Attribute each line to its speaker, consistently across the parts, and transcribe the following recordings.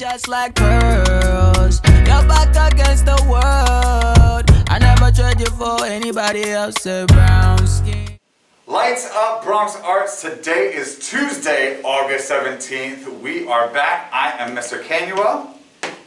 Speaker 1: just like pearls. You're back against the world. I never trade you for anybody else's brown skin.
Speaker 2: Lights Up Bronx Arts. Today is Tuesday, August 17th. We are back. I am Mr. Canuel.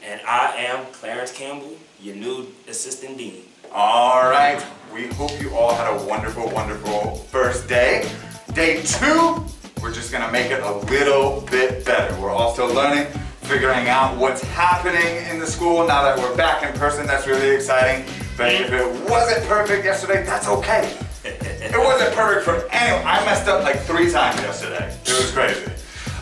Speaker 3: And I am Clarence Campbell, your new assistant dean.
Speaker 2: All right. We hope you all had a wonderful, wonderful first day. Day two, we're just gonna make it a little bit better. We're all still learning, figuring out what's happening in the school now that we're back in person. That's really exciting. But if it wasn't perfect yesterday, that's okay. It wasn't perfect for anyone. I messed up like three times yesterday. It was crazy.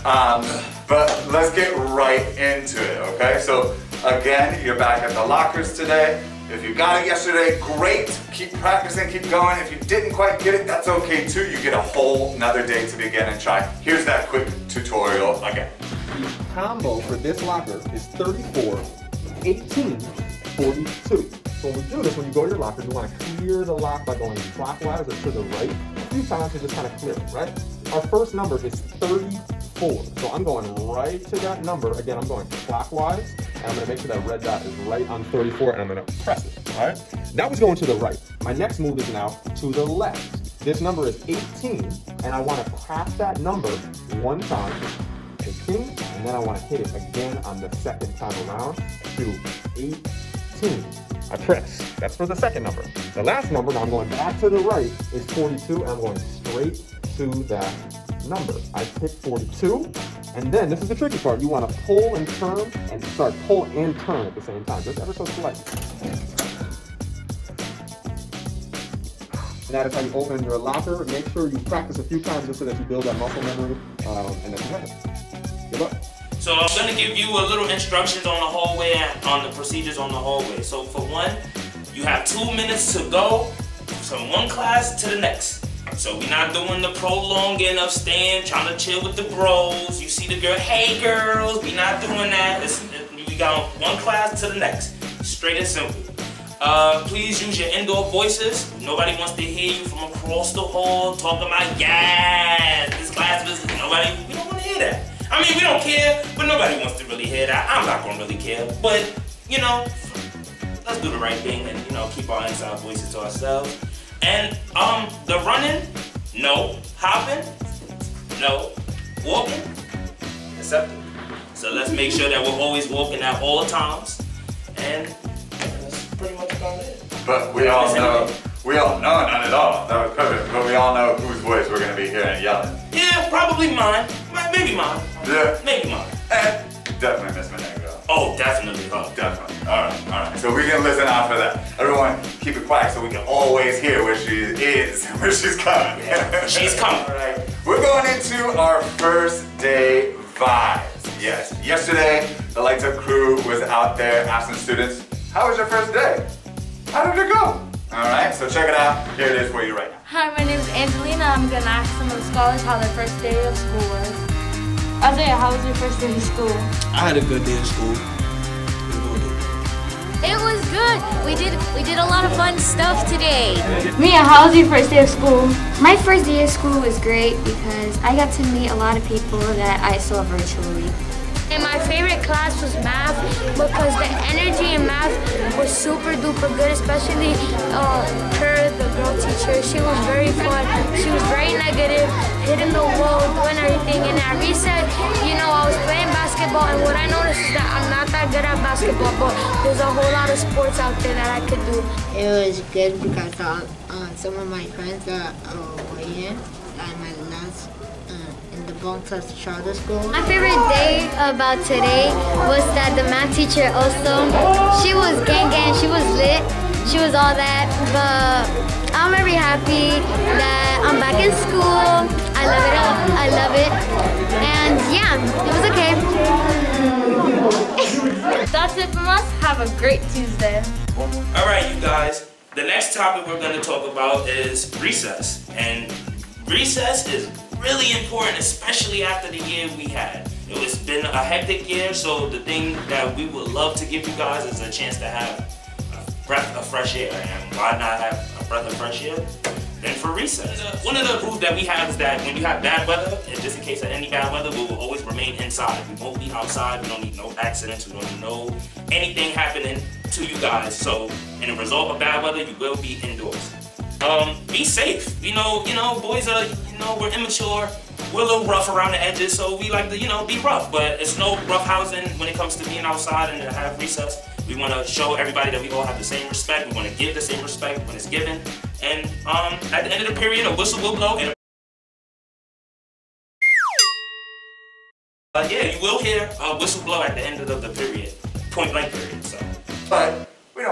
Speaker 2: Um, but let's get right into it, okay? So again, you're back at the lockers today. If you got it yesterday, great. Keep practicing, keep going. If you didn't quite get it, that's okay too. You get a whole another day to begin and try. Here's that quick tutorial again.
Speaker 4: The combo for this locker is 34, 18, 42. So when we do this, when you go to your locker, you want to clear the lock by going clockwise or to the right. A few times to just kind of clear it, right? Our first number is 34. So I'm going right to that number. Again, I'm going clockwise, and I'm going to make sure that red dot is right on 34, and I'm going to press it, all right? That was going to the right. My next move is now to the left. This number is 18, and I want to pass that number one time, 18, and then I want to hit it again on the second time around to 18. I press. That's for the second number. The last number, now I'm going back to the right, is 42, and I'm going straight to that number. I hit 42, and then this is the tricky part. You want to pull and turn, and start pull and turn at the same time, just ever so slight. And that is how you open your locker. Make sure you practice a few times just so that you build that muscle memory, um, and that you have it.
Speaker 3: So I'm gonna give you a little instructions on the hallway and on the procedures on the hallway. So for one, you have two minutes to go from one class to the next. So we're not doing the prolonging of staying, trying to chill with the bros. You see the girl, hey girls, we're not doing that. It's, we got one class to the next. Straight and simple. Uh, please use your indoor voices. Nobody wants to hear you from across the hall talking about, yes, this class visit. Nobody, mean, we don't care, but nobody wants to really hear that. I'm not gonna really care, but you know, let's do the right thing and you know keep our inside voices to ourselves. And um, the running, no. Hopping, no. Walking, acceptable. So let's make sure that we're always walking at all times, and that's pretty much about it.
Speaker 2: But we all know, we all know, not at all. That was perfect. But we all know whose voice we're gonna be hearing yelling.
Speaker 3: Yeah, probably mine. Maybe mine.
Speaker 2: Yeah.
Speaker 3: Maybe mine.
Speaker 2: And definitely Miss Menengo.
Speaker 3: Oh, definitely her.
Speaker 2: Definitely. All right, all right. So we can listen out for that. Everyone, keep it quiet so we can always hear where she is, where she's coming.
Speaker 3: Yeah, she's coming.
Speaker 2: all right. We're going into our first day vibes. Yes. Yesterday, the Lights Up crew was out there asking students, "How was your first day? How did it go?" All right. So check it out. Here it is for you right now.
Speaker 5: Hi, my name is Angelina. I'm gonna ask some of the scholars how their first day of school was. Isaiah, how was your first day of school?
Speaker 6: I had a good day of school.
Speaker 7: It was good. We did we did a lot of fun stuff today.
Speaker 5: Mia, how was your first day of school?
Speaker 8: My first day of school was great because I got to meet a lot of people that I saw virtually.
Speaker 7: And my favorite class was math because the energy in math was super duper good, especially uh, her, the girl teacher. She was very fun. She was very negative, hitting the wall, doing everything. And at recess, you know, I was playing basketball, and what I noticed is that I'm not that good at basketball, but there's a whole lot of sports out there that I could do.
Speaker 9: It was good because uh, uh, some of my friends are uh, here at my last in the Bronx Charter School.
Speaker 7: My favorite day about today was that the math teacher also, she was gang gang, she was lit, she was all that, but I'm very happy that I'm back in school. I love it, I love it, and yeah, it was okay.
Speaker 5: That's it from us. Have a great Tuesday.
Speaker 3: All right, you guys. The next topic we're going to talk about is recess. And recess is really important, especially after the year we had. It was been a hectic year, so the thing that we would love to give you guys is a chance to have a breath of fresh air. And why not have a breath of fresh air? then for recess. One of the rules that we have is that when you have bad weather, and just in case of any bad weather, we will always remain inside. We won't be outside. We don't need no accidents. We don't need no anything happening to you guys. So, in the result of bad weather, you will be indoors. Um, be safe. You know, you know, boys are, you know, we're immature. We're a little rough around the edges, so we like to, you know, be rough. But it's no rough housing when it comes to being outside and to have recess. We want to show everybody that we all have the same respect. We want to give the same respect when it's given. And um, at the end of the period, a whistle will blow. And uh, yeah, you will hear a whistle blow at the end of the period, point blank period. So.
Speaker 2: But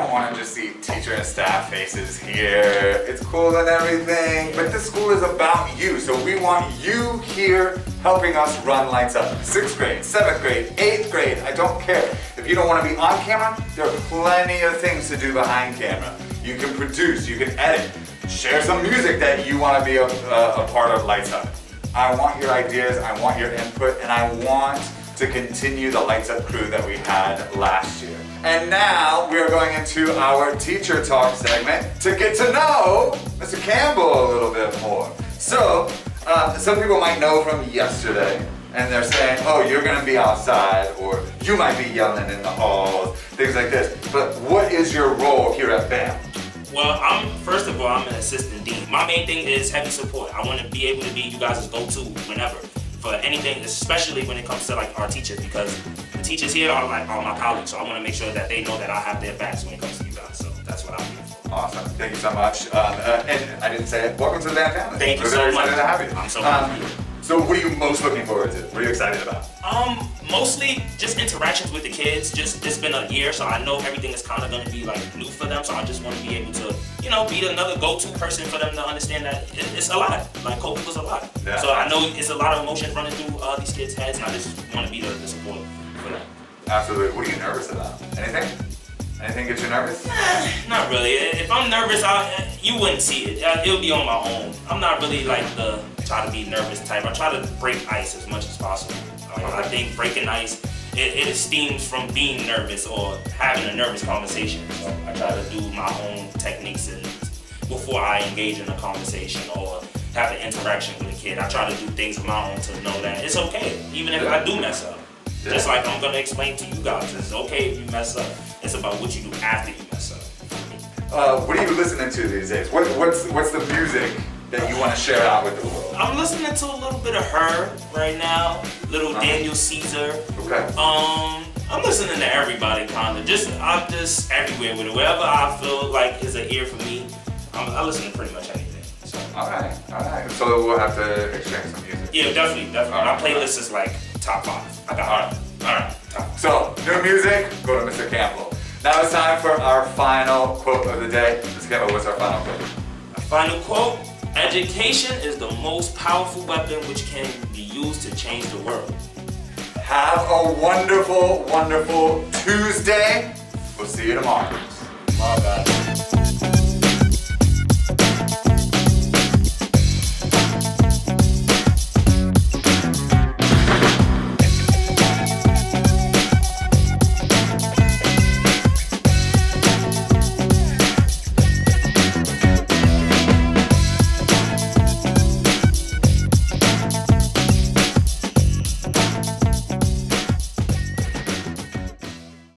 Speaker 2: don't want to just see teacher and staff faces here. It's cool and everything, but this school is about you. So we want you here helping us run Lights Up. Sixth grade, seventh grade, eighth grade, I don't care. If you don't want to be on camera, there are plenty of things to do behind camera. You can produce, you can edit, share some music that you want to be a, a, a part of Lights Up. I want your ideas, I want your input, and I want to continue the Lights Up crew that we had last year. And now we are going into our teacher talk segment to get to know Mr. Campbell a little bit more. So, uh, some people might know from yesterday, and they're saying, oh, you're gonna be outside, or you might be yelling in the halls, things like this. But what is your role here at BAM?
Speaker 3: Well, I'm first of all, I'm an assistant dean. My main thing is heavy support. I want to be able to be you guys' go-to whenever for anything, especially when it comes to like our teachers, because the teachers here are like are my colleagues. So I want to make sure that they know that I have their backs when it comes to you guys. So that's what I'm here for.
Speaker 2: Awesome, thank you so much. Um, uh, and I didn't say it. Welcome to the BAM family.
Speaker 3: Thank you
Speaker 2: We're
Speaker 3: so
Speaker 2: very
Speaker 3: much.
Speaker 2: to have you.
Speaker 3: I'm so
Speaker 2: Um,
Speaker 3: happy.
Speaker 2: So what are you most looking forward to? What are you excited about?
Speaker 3: Um, mostly just interactions with the kids. Just it's been a year, so I know everything is kind of gonna be like new for them. So I just want to be able to, you know, be another go-to person for them to understand that it's a lot. Like COVID was a lot.
Speaker 2: Yeah.
Speaker 3: So I know it's a lot of emotion running through uh, these kids' heads, and I just want to be the, the support for them.
Speaker 2: Absolutely. What are you nervous about? Anything? Anything gets you nervous?
Speaker 3: Not really. If I'm nervous, I, you wouldn't see it. It'll be on my own. I'm not really like the try to be nervous type. I try to break ice as much as possible. Like, I think breaking ice, it, it stems from being nervous or having a nervous conversation. So I try to do my own techniques and before I engage in a conversation or have an interaction with a kid. I try to do things of my own to know that it's okay, even if I do mess up. Just like I'm gonna explain to you guys, it's okay if you mess up. It's about what you do after you mess up.
Speaker 2: Uh, what are you listening to these days? What, what's what's the music that you want to share out with the world?
Speaker 3: I'm listening to a little bit of her right now, little
Speaker 2: Uh-huh.
Speaker 3: Daniel Caesar.
Speaker 2: Okay.
Speaker 3: Um, I'm listening to everybody kinda. Just I'm just everywhere with it. Wherever I feel like is an ear for me, I'm, I listen to pretty much anything. So
Speaker 2: All right, all right. So we'll have to exchange some music.
Speaker 3: yeah, definitely, definitely.
Speaker 2: All
Speaker 3: My
Speaker 2: right.
Speaker 3: playlist is like top five. I got
Speaker 2: All right,
Speaker 3: all right. Top.
Speaker 2: So new music, go to Mr. Campbell. Now it's time for our final quote of the day. Mr. Campbell, what's our final quote?
Speaker 3: Final quote: Education is the most powerful weapon which can be used to change the world.
Speaker 2: Have a wonderful, wonderful Tuesday. We'll see you tomorrow.
Speaker 3: Oh God.